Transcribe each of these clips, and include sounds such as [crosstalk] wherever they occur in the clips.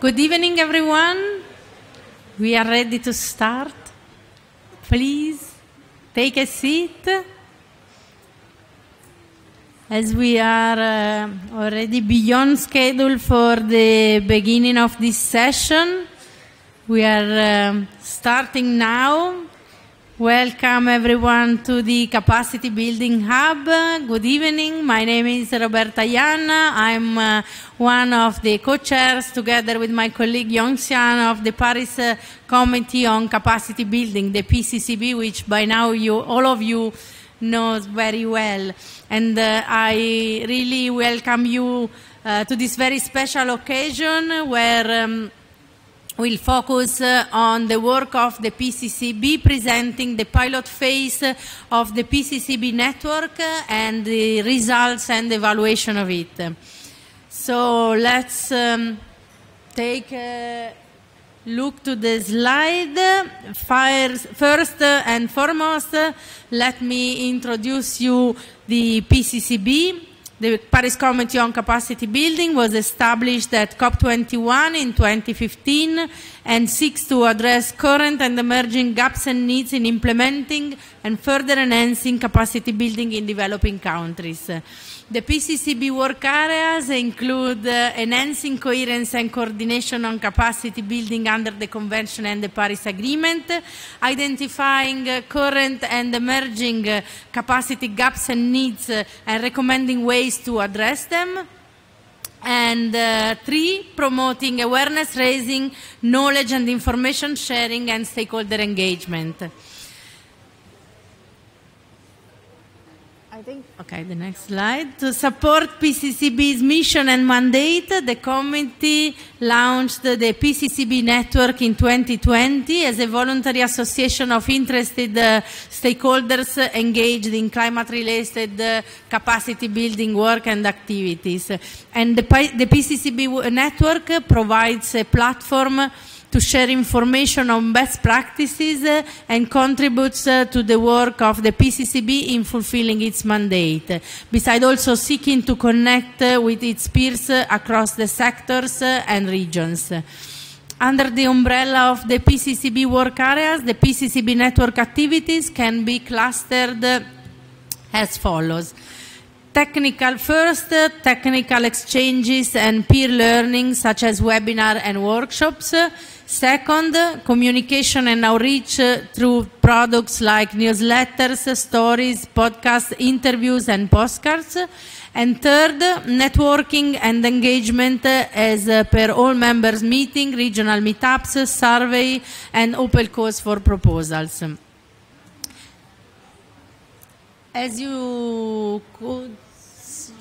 Good evening, everyone. We are ready to start. Please take a seat. As we are uh, already beyond schedule for the beginning of this session, we are um starting now. Welcome everyone to the Capacity Building Hub. Good evening. My name is Roberta Ianna. I'm uh, one of the co-chairs together with my colleague Yongxiang of the Paris uh, Committee on Capacity Building, the PCCB, which by now you, all of you knows very well. And uh, I really welcome you uh, to this very special occasion where um, We'll focus uh, on the work of the PCCB, presenting the pilot phase of the PCCB network uh, and the results and evaluation of it. So let's um, take a look to the slide. First and foremost, let me introduce you the PCCB. The Paris Committee on Capacity Building was established at COP21 in 2015 and seeks to address current and emerging gaps and needs in implementing and further enhancing capacity building in developing countries. The PCCB work areas include uh, enhancing coherence and coordination on capacity building under the Convention and the Paris Agreement, identifying uh, current and emerging uh, capacity gaps and needs, uh, and recommending ways to address them. And uh, three, promoting awareness raising, knowledge and information sharing, and stakeholder engagement. I think. Okay, the next slide. To support PCCB's mission and mandate, the committee launched the PCCB network in 2020 as a voluntary association of interested uh, stakeholders engaged in climate-related uh, capacity building work and activities. And the, the PCCB network provides a platform to share information on best practices uh, and contributes uh, to the work of the PCCB in fulfilling its mandate, besides also seeking to connect uh, with its peers uh, across the sectors uh, and regions. Under the umbrella of the PCCB work areas, the PCCB network activities can be clustered uh, as follows. Technical first, technical exchanges and peer learning such as webinar and workshops. Second, communication and outreach through products like newsletters, stories, podcasts, interviews and postcards. And third, networking and engagement as per all members meeting, regional meetups, survey and open calls for proposals. As you could,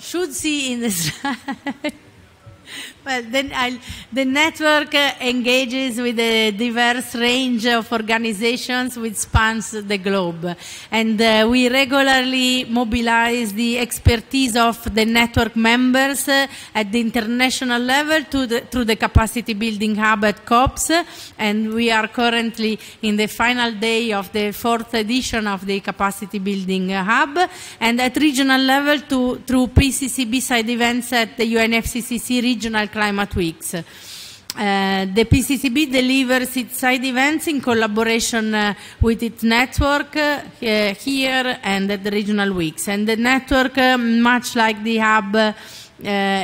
should see in slide, [laughs] well, then I'll, the network uh, engages with a diverse range of organizations which spans the globe. And uh, we regularly mobilize the expertise of the network members uh, at the international level the, through the capacity building hub at COPS. And we are currently in the final day of the fourth edition of the capacity building hub. And at regional level to, through PCCB side events at the UNFCCC regional climate weeks. Uh, the PCCB delivers its side events in collaboration uh, with its network uh, here and at the regional weeks. And the network, uh, much like the hub, uh,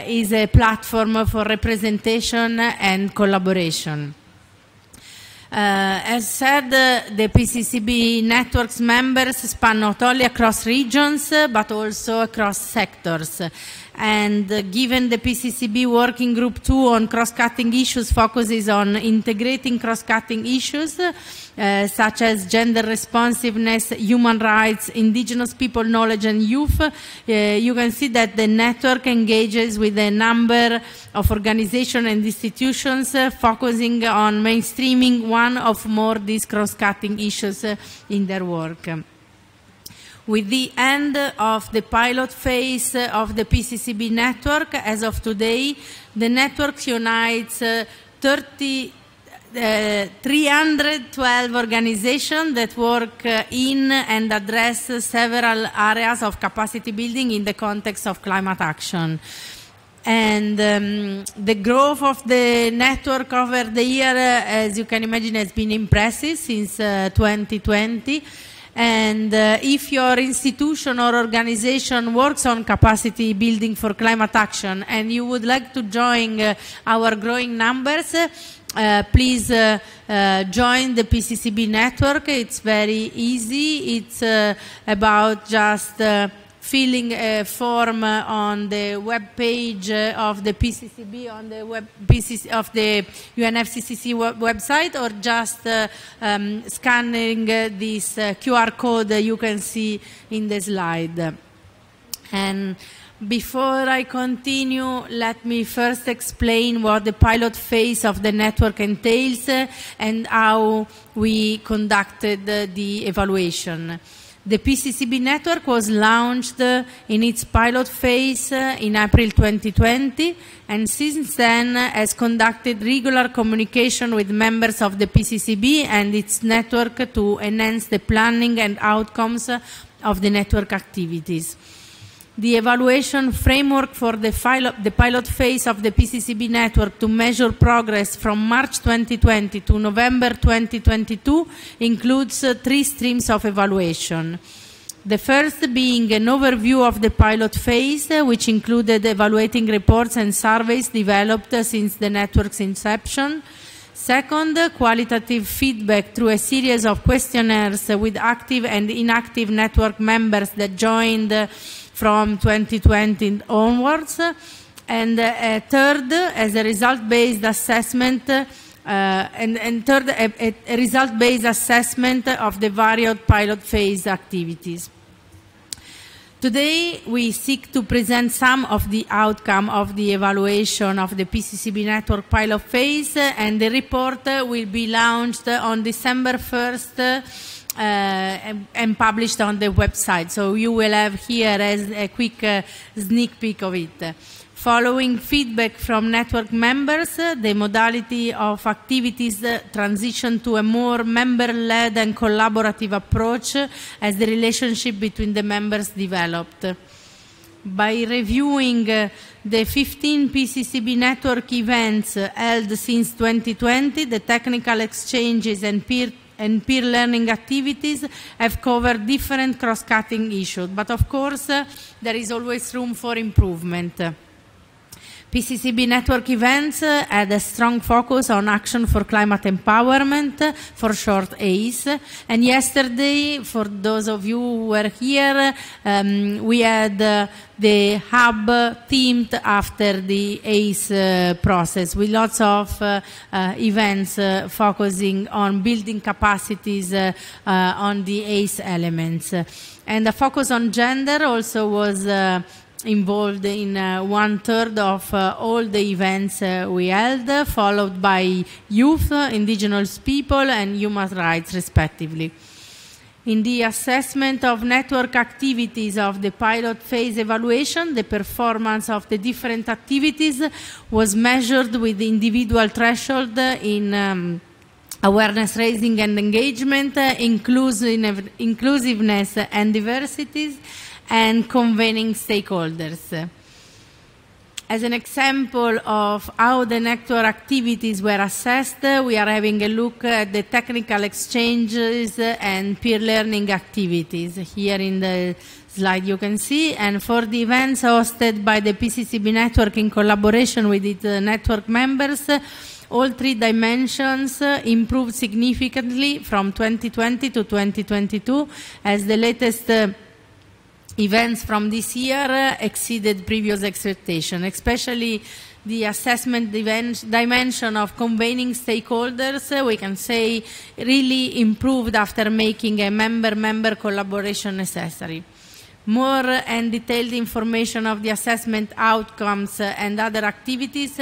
is a platform for representation and collaboration. Uh, as said, uh, the PCCB network's members span not only across regions uh, but also across sectors. And given the PCCB working group two on cross-cutting issues focuses on integrating cross-cutting issues uh, such as gender responsiveness, human rights, indigenous people knowledge and youth, uh, you can see that the network engages with a number of organizations and institutions uh, focusing on mainstreaming one of more these cross-cutting issues uh, in their work. With the end of the pilot phase of the PCCB network, as of today, the network unites uh, 30, uh, 312 organizations that work uh, in and address several areas of capacity building in the context of climate action. and um, the growth of the network over the year, uh, as you can imagine, has been impressive since uh, 2020. And uh, if your institution or organization works on capacity building for climate action and you would like to join uh, our growing numbers, uh, please uh, uh, join the PCCB network. It's very easy. It's uh, about just filling a form uh, on the web page uh, of the PCCB on the web PCC of the UNFCCC web website or just uh, um, scanning this QR code you can see in the slide. And before I continue, let me first explain what the pilot phase of the network entails uh, and how we conducted uh, the evaluation. The PCCB network was launched uh, in its pilot phase in April 2020 and since then has conducted regular communication with members of the PCCB and its network to enhance the planning and outcomes of the network activities. The evaluation framework for the, the, pilot phase of the PCCB network to measure progress from March 2020 to November 2022 includes uh, three streams of evaluation. The first being an overview of the pilot phase, uh, which included evaluating reports and surveys developed uh, since the network's inception. Second, qualitative feedback through a series of questionnaires with active and inactive network members that joined from 2020 onwards. And uh, third, as a result-based assessment, uh, and, and, third, a, a result-based assessment of the various pilot phase activities. Today, we seek to present some of the outcome of the evaluation of the PCCB network pilot phase, and the report will be launched on December 1st uh, and, and, published on the website. So you will have here as a quick uh, sneak peek of it. Following feedback from network members, the modality of activities transitioned to a more member-led and collaborative approach as the relationship between the members developed. By reviewing the 15 PCCB network events held since 2020, the technical exchanges and peer and peer learning activities have covered different cross-cutting issues. But of course, there is always room for improvement. PCCB network events had a strong focus on action for climate empowerment, for short ACE. And yesterday, for those of you who were here, um, we had uh, the hub themed after the ACE uh, process with lots of uh, uh events uh, focusing on building capacities uh, on the ACE elements. And the focus on gender also was involved in uh, one third of uh, all the events uh, we held, followed by youth, indigenous people, and human rights, respectively. In the assessment of network activities of the pilot phase evaluation, the performance of the different activities was measured with individual threshold in um, awareness raising and engagement, inclusiveness and diversities, and convening stakeholders. As an example of how the network activities were assessed, we are having a look at the technical exchanges and peer learning activities. Here in the slide you can see, and for the events hosted by the PCCB network in collaboration with its uh, network members, all three dimensions uh, improved significantly from 2020 to 2022 as the latest uh, events from this year exceeded previous expectations, especially the assessment dimension of convening stakeholders, we can say really improved after making a member-member collaboration necessary. More and detailed information of the assessment outcomes and other activities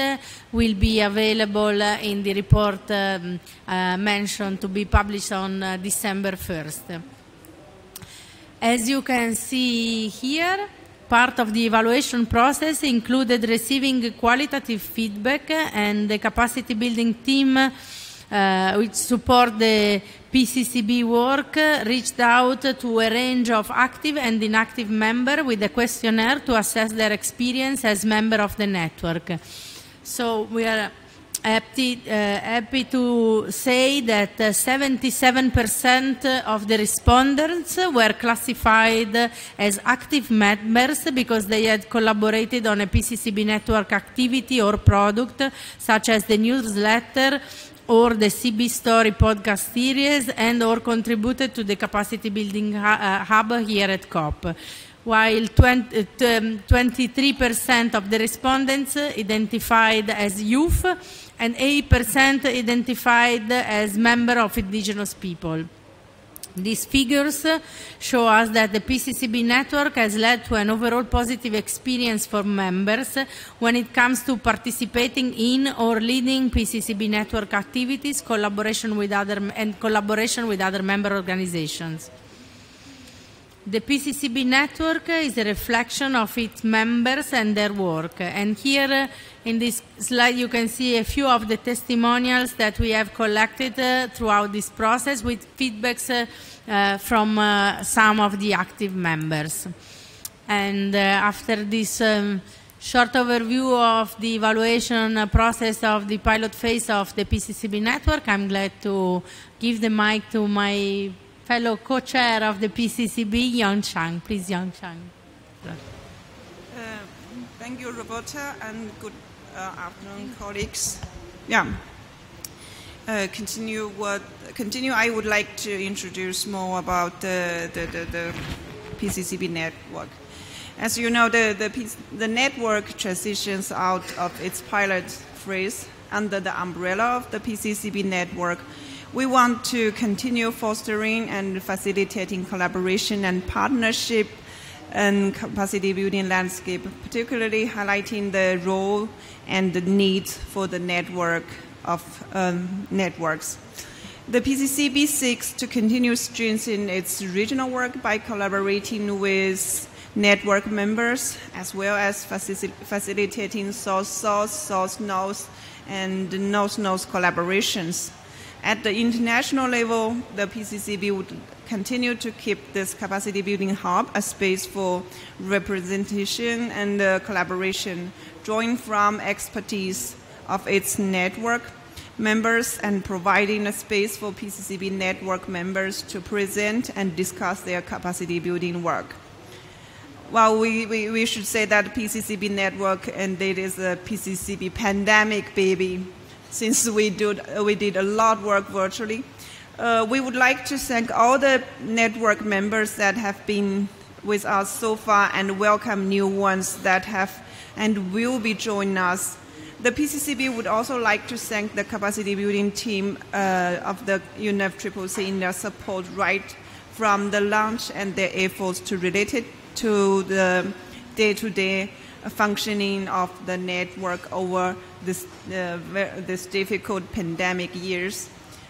will be available in the report um, uh, mentioned to be published on uh, December 1st. As you can see here, part of the evaluation process included receiving qualitative feedback and the capacity building team uh, which support the PCCB work, reached out to a range of active and inactive members with a questionnaire to assess their experience as member of the network. So we are happy, uh, happy to say that uh, 77% of the respondents were classified as active members because they had collaborated on a PCCB network activity or product, such as the newsletter or the CB Story podcast series, and or contributed to the capacity building uh, hub here at COP. While 20, 23% of the respondents identified as youth and 8% identified as member of indigenous people. These figures show us that the PCCB network has led to an overall positive experience for members when it comes to participating in or leading PCCB network activities, collaboration with other and collaboration with other member organizations. The PCCB network is a reflection of its members and their work. And here in this slide, you can see a few of the testimonials that we have collected uh, throughout this process with feedbacks uh, uh, from uh, some of the active members. And uh, after this um, short overview of the evaluation process of the pilot phase of the PCCB network, I'm glad to give the mic to my fellow co-chair of the PCCB, Yang Chang. Please, Yang Chang. Uh, thank you, Roberta, and good uh, afternoon, colleagues. Yeah. Uh, continue what continue. I would like to introduce more about the the, the, the PCCB network. As you know, the, the, the network transitions out of its pilot phase under the umbrella of the PCCB network we want to continue fostering and facilitating collaboration and partnership and capacity building landscape, particularly highlighting the role and the need for the network of um, networks. The PCCB seeks to continue strengthening its regional work by collaborating with network members as well as facil- facilitating south-south, south-north, and north-north collaborations. At the international level, the PCCB would continue to keep this capacity building hub a space for representation and uh, collaboration, drawing from expertise of its network members and providing a space for PCCB network members to present and discuss their capacity building work. Well, we, we, we should say that PCCB network and it is a PCCB pandemic baby since we, do, we did a lot of work virtually. Uh, we would like to thank all the network members that have been with us so far and welcome new ones that have and will be joining us. The PCCB would also like to thank the capacity building team uh, of the UNFCCC in their support right from the launch and their efforts to relate it to the day-to-day functioning of the network over this, uh, this difficult pandemic years.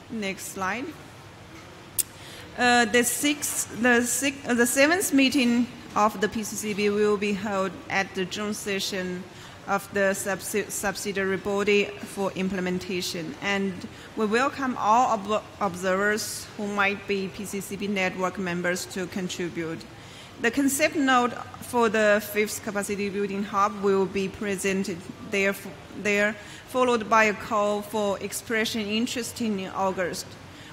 Next slide. Uh, the, sixth, the, sixth, uh, the seventh meeting of the PCCB will be held at the June session of the subsidiary body for implementation. And we welcome all ob observers who might be PCCB network members to contribute. The concept note for the fifth capacity building hub will be presented there, there, followed by a call for expression interest in August.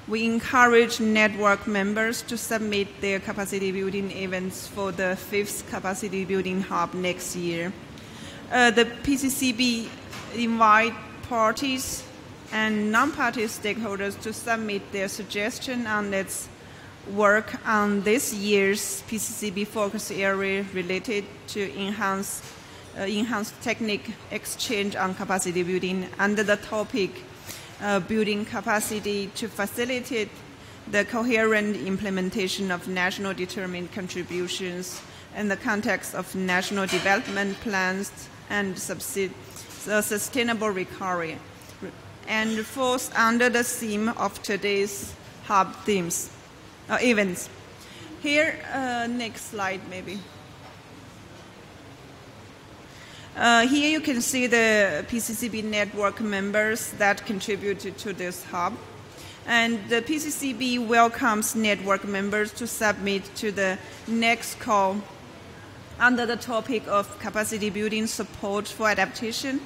We encourage network members to submit their capacity building events for the fifth capacity building hub next year. Uh, the PCCB invite parties and non-party stakeholders to submit their suggestion on its work on this year's PCCB focus area related to enhance, uh, enhanced technique exchange on capacity building. Under the topic uh, building capacity to facilitate the coherent implementation of national determined contributions in the context of national development plans and uh, sustainable recovery. And falls under the theme of today's hub themes uh, events. Here, uh, next slide maybe. Uh, here you can see the PCCB network members that contributed to this hub. And the PCCB welcomes network members to submit to the next call under the topic of capacity building support for adaptation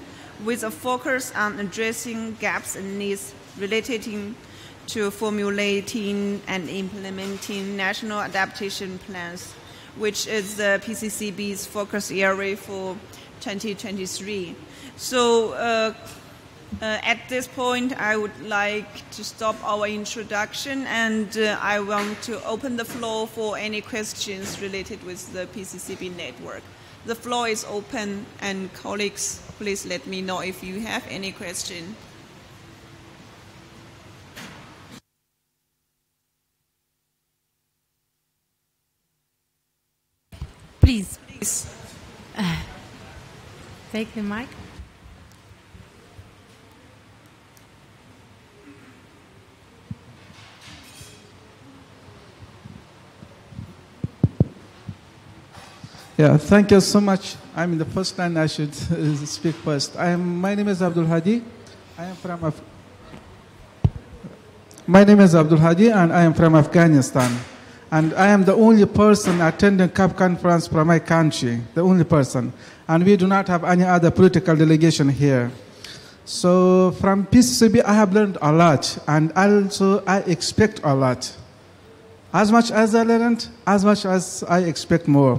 with a focus on addressing gaps and needs relating to formulating and implementing national adaptation plans, which is the PCCB's focus area for 2023. So uh, uh, at this point, I would like to stop our introduction and uh, I want to open the floor for any questions related with the PCCB network. The floor is open and colleagues, please let me know if you have any question. Please, Please. Take the mic. Yeah, thank you so much. I'm in the first line. I should uh, speak first. I am. My name is Abdul Hadi. I am from. Af- my name is Abdul Hadi, and I am from Afghanistan. And I am the only person attending COP conference from my country. The only person, and we do not have any other political delegation here. So from PCCB, I have learned a lot, and also I expect a lot. As much as I learned, as much as I expect more.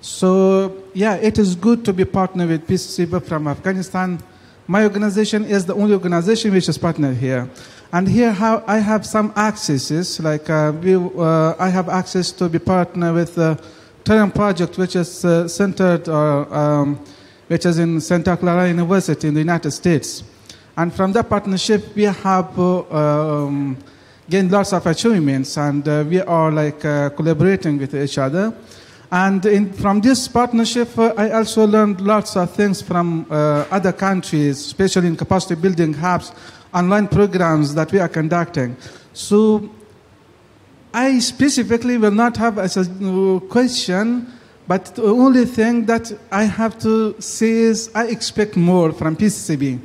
So, yeah, it is good to be partnered with PCCB from Afghanistan. My organization is the only organization which is partnered here. And here how I have some accesses, like uh, we, uh, I have access to be partner with the Terran project, which is uh, centered, or, um, which is in Santa Clara University in the United States. And from that partnership, we have uh, um, gained lots of achievements, and uh, we are like uh, collaborating with each other. And in, from this partnership, uh, I also learned lots of things from uh, other countries, especially in capacity building hubs, online programs that we are conducting. So I specifically will not have a uh, question, but the only thing that I have to say is I expect more from PCCB.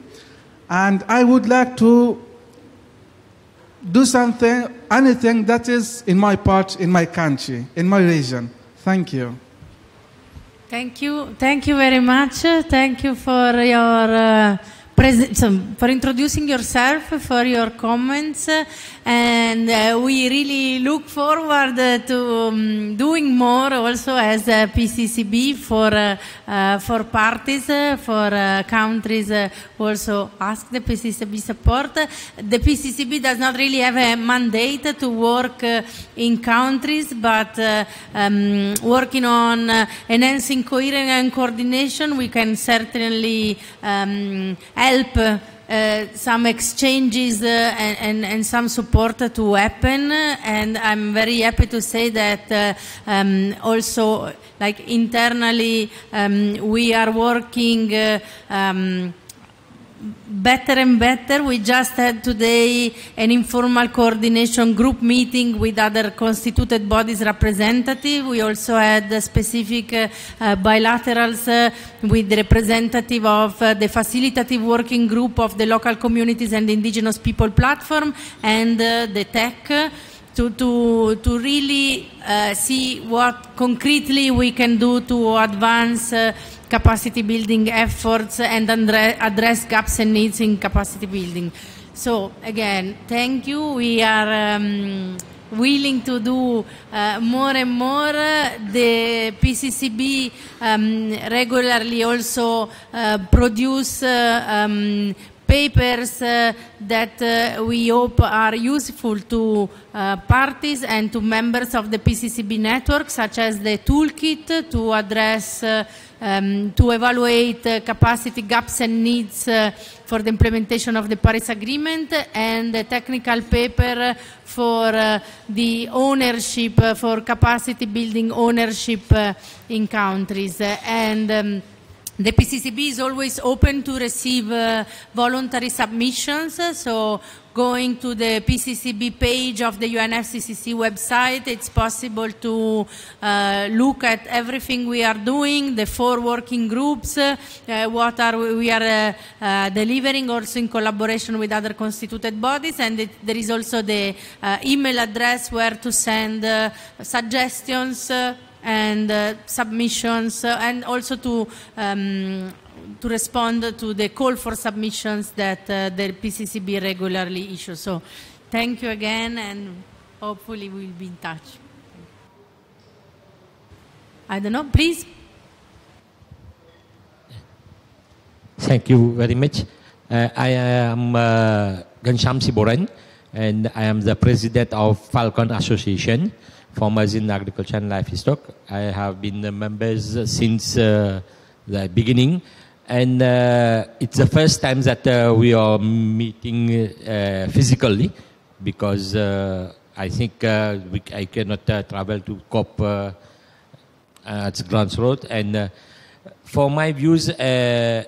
And I would like to do something, anything that is in my part, in my country, in my region. Thank you. Thank you. Thank you very much. Thank you for your uh, for introducing yourself, for your comments, and uh, we really look forward uh, to um, doing more also as a PCCB for uh, uh, for parties, for uh, countries who also ask the PCCB support. The PCCB does not really have a mandate to work uh, in countries, but um, working on enhancing coherence and coordination, we can certainly um, help uh, some exchanges uh, and, and, and some support to happen. And I'm very happy to say that uh, um, also, like internally, um, we are working. Uh, um, better and better. We just had today an informal coordination group meeting with other constituted bodies representative. We also had specific uh, uh, bilaterals uh, with the representative of uh, the facilitative working group of the local communities and indigenous people platform and uh, the tech. To, to, to really see what concretely we can do to advance capacity building efforts and address gaps and needs in capacity building. So again, thank you. We are um, willing to do uh, more and more. The PCCB um, regularly also uh, produce uh, um, papers uh, that uh, we hope are useful to uh, parties and to members of the PCCB network, such as the toolkit to address, uh, um, to evaluate uh, capacity gaps and needs uh, for the implementation of the Paris Agreement, and a technical paper for uh, the ownership, uh, for capacity building ownership uh, in countries. And um, The PCCB is always open to receive uh, voluntary submissions. So, going to the PCCB page of the UNFCCC website, it's possible to uh, look at everything we are doing, the four working groups, uh, what are we are uh, uh, delivering, also in collaboration with other constituted bodies, and it, there is also the uh, email address where to send suggestions and uh, submissions uh, and also to um, to respond to the call for submissions that uh, the PCCB regularly issues. So thank you again and hopefully we'll be in touch. I don't know, please. Thank you very much. Uh, I am uh, Gansham Siboran and I am the president of Falcon Association farmers in agriculture and livestock. I have been the members since uh, the beginning, and uh, it's the first time that uh, we are meeting uh, physically because I think we, I cannot travel to COP at Grants Road. And for my views, I,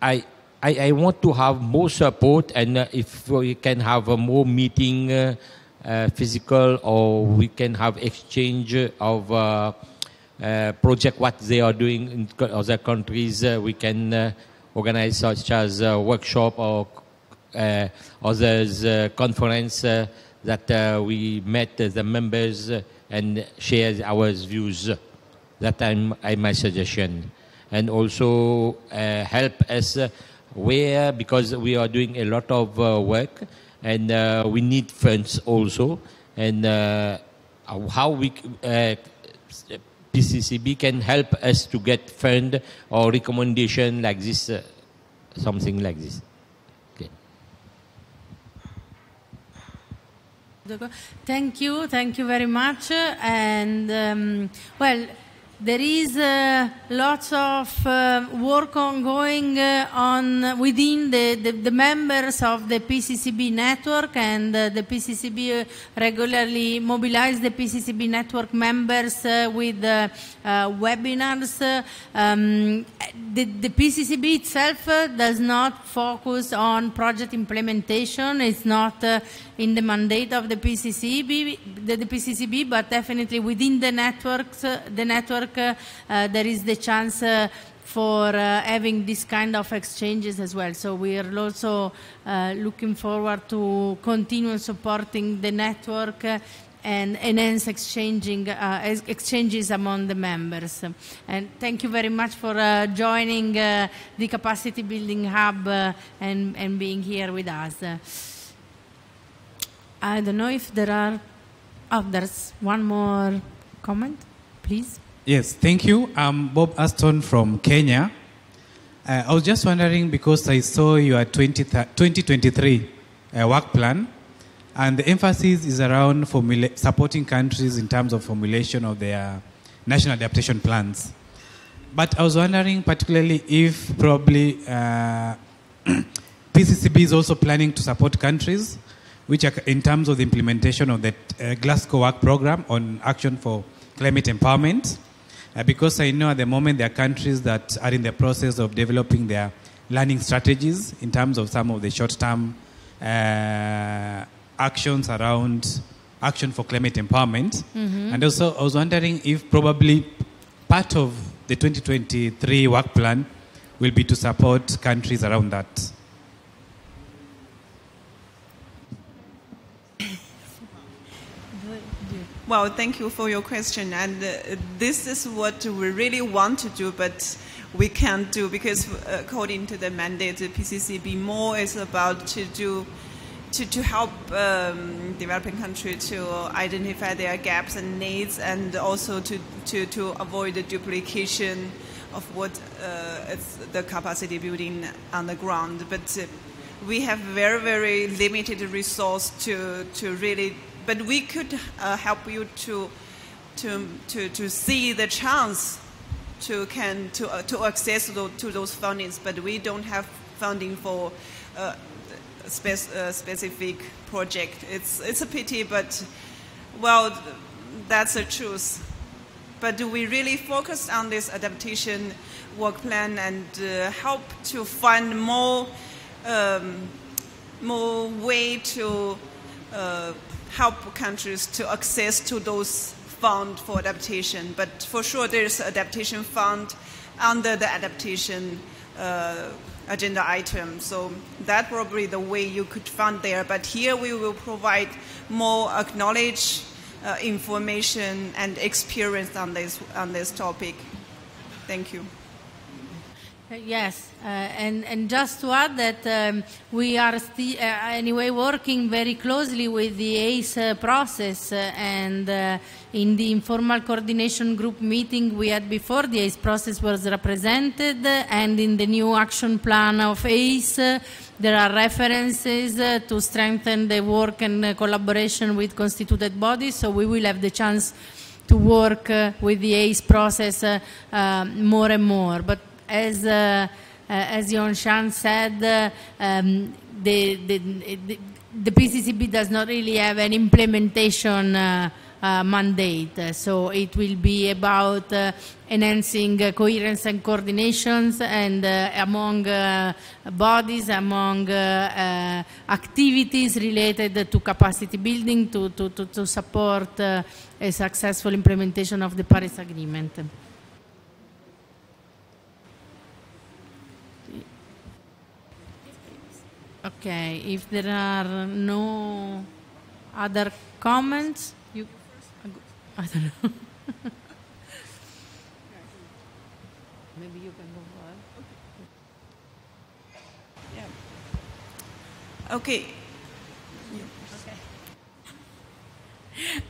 I, I, want to have more support, and if we can have a more meeting uh, physical or we can have exchange of uh, project what they are doing in other countries. Uh, we can uh, organize such as workshop or uh, others conference that we met the members and share our views. That I'm, I, my suggestion. And also help us where, because we are doing a lot of work, and uh, we need funds also. And uh, how we uh, PCCB can help us to get fund or recommendation like this, uh, something like this. Okay. Thank you, thank you very much. And um, well there is uh, lots of uh, work ongoing uh, on within the, the, the, members of the PCCB network, and uh, the PCCB uh, regularly mobilize the PCCB network members uh, with webinars. Um, the, the, PCCB itself does not focus on project implementation. It's not in the mandate of the PCCB, the, the PCCB, but definitely within the networks, the network, uh, there is the chance uh, for uh, having this kind of exchanges as well. So we are also looking forward to continue supporting the network and enhance exchanging uh, exchanges among the members. And thank you very much for uh, joining uh, the Capacity Building Hub and, and being here with us. I don't know if there are. Oh, there's one more comment, please. Yes, thank you. I'm Bob Aston from Kenya. Uh, I was just wondering because I saw your 20, 2023 uh, work plan, and the emphasis is around supporting countries in terms of formulation of their national adaptation plans. But I was wondering, particularly, if probably uh, [clears throat] PCCB is also planning to support countries which are in terms of the implementation of the uh, Glasgow Work Program on action for climate empowerment. Uh, because I know at the moment there are countries that are in the process of developing their learning strategies in terms of some of the short term uh, actions around action for climate empowerment. Mm-hmm. And also, I was wondering if probably part of the 2023 work plan will be to support countries around that. Well, thank you for your question. And uh, this is what we really want to do, but we can't do because, uh, according to the mandate, the PCCB more is about to do to, to help um, developing countries to identify their gaps and needs, and also to to, to avoid the duplication of what uh, the capacity building on the ground. But uh, we have very very limited resource to to really but we could uh, help you to, to, to, to see the chance to, can, to, uh, to access to, to those fundings, but we don't have funding for uh, uh, specific project. It's, it's a pity, but well, that's the truth. But do we really focus on this adaptation work plan and uh, help to find more um, more way to uh, help countries to access to those fund for adaptation. But for sure, there's adaptation fund under the adaptation uh, agenda item. So that probably the way you could fund there. But here we will provide more acknowledge uh, information and experience on this on this topic. Thank you. Yes, uh, and, and just to add that um, we are uh, anyway working very closely with the ACE uh, process, uh, and uh, in the informal coordination group meeting we had before, the ACE process was represented, uh, and in the new action plan of ACE, there are references to strengthen the work and collaboration with constituted bodies, so we will have the chance to work with the ACE process more and more. But as uh, uh, as Yongxiang said, uh, um, the, the, the the PCCB does not really have an implementation uh, mandate, so it will be about enhancing coherence and coordinations and among bodies, among activities related to capacity building to, to, to, to support a successful implementation of the Paris Agreement. Okay, if there are no other comments, you. I don't know. [laughs] Maybe you can go for Okay.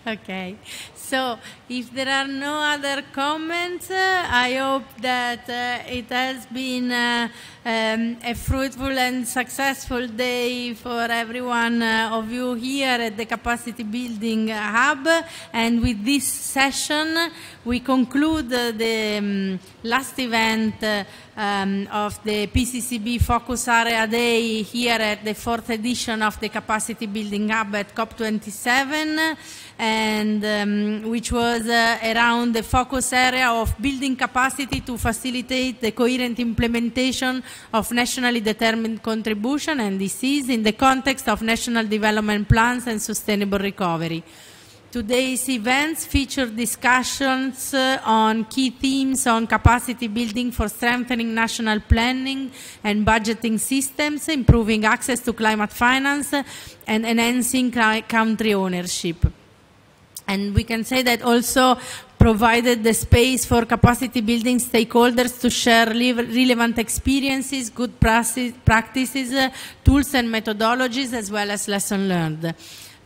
Okay, [laughs] so if there are no other comments, uh, I hope that uh, it has been uh, um, a fruitful and successful day for everyone uh, of you here at the Capacity Building Hub. And with this session, we conclude uh, the um, last event uh, um, of the PCCB Focus Area Day here at the fourth edition of the Capacity Building Hub at COP27, and um, which was uh, around the focus area of building capacity to facilitate the coherent implementation of nationally determined contribution NDCs in the context of national development plans and sustainable recovery. Today's events feature discussions uh, on key themes on capacity building for strengthening national planning and budgeting systems, improving access to climate finance, uh, and enhancing country ownership. And we can say that also provided the space for capacity building stakeholders to share relevant experiences, good practices, uh, tools and methodologies, as well as lessons learned.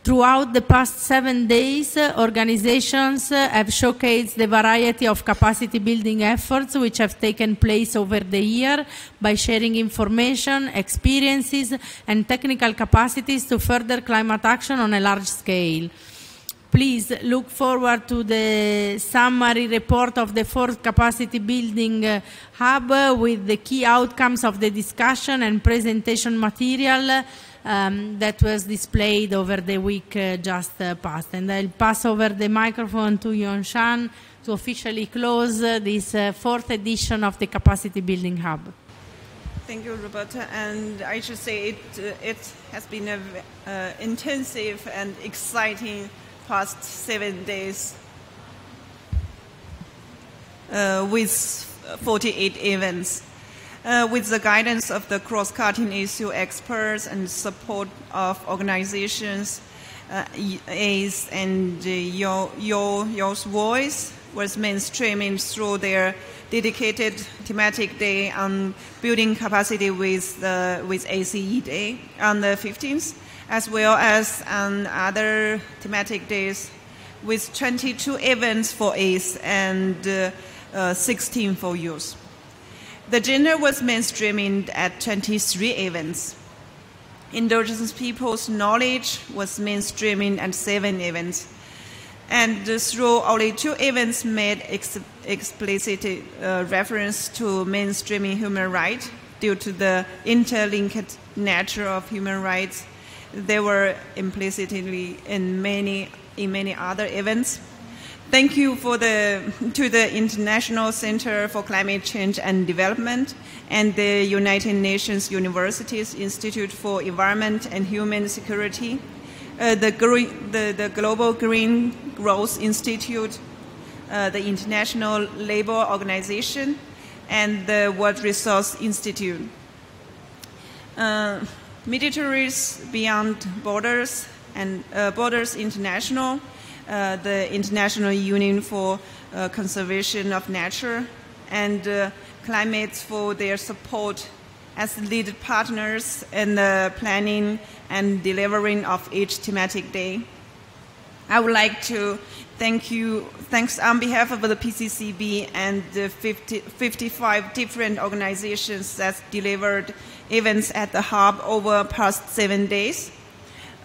Throughout the past seven days, uh, organizations uh, have showcased the variety of capacity building efforts which have taken place over the year by sharing information, experiences, and technical capacities to further climate action on a large scale. Please look forward to the summary report of the fourth capacity building uh, hub with the key outcomes of the discussion and presentation material um, that was displayed over the week uh, just uh, past. And I'll pass over the microphone to Yongxiang to officially close uh, this uh, fourth edition of the capacity building hub. Thank you, Roberta. And I should say it, uh, it has been an uh, intensive and exciting past seven days with 48 events. Uh, with the guidance of the cross-cutting issue experts and support of organizations, uh, ACE and uh, your voice was mainstreaming through their dedicated thematic day on building capacity with, the, with ACE Day on the 15th, as well as on other thematic days with 22 events for ACE and uh, uh, 16 for youth. The gender was mainstreaming at 23 events. Indigenous people's knowledge was mainstreaming at seven events. And through only two events made ex- explicit uh, reference to mainstreaming human rights due to the interlinked nature of human rights, they were implicitly in many, in many other events. Thank you for the, to the International Center for Climate Change and Development and the United Nations Universities Institute for Environment and Human Security, uh, the, the, the Global Green Growth Institute, uh, the International Labour Organization, and the World Resource Institute. Uh, Militaries Beyond Borders and uh, Borders International, uh, the International Union for uh, Conservation of Nature, and uh, Climate for their support as lead partners in the planning and delivering of each thematic day. I would like to thank you, thanks on behalf of the PCCB and the 50, 55 different organizations that delivered events at the hub over past seven days.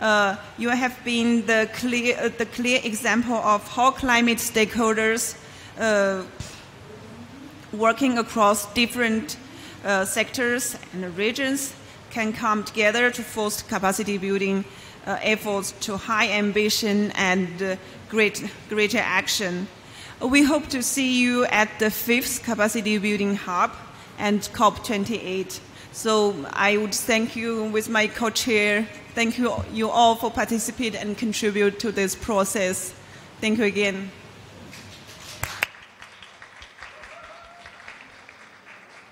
Uh, you have been the clear, uh, the clear example of how climate stakeholders uh, working across different uh, sectors and regions can come together to foster capacity building uh, efforts to high ambition and great, greater action. We hope to see you at the fifth capacity building hub and COP28. So I would thank you with my co-chair. Thank you, you all for participating and contribute to this process. Thank you again.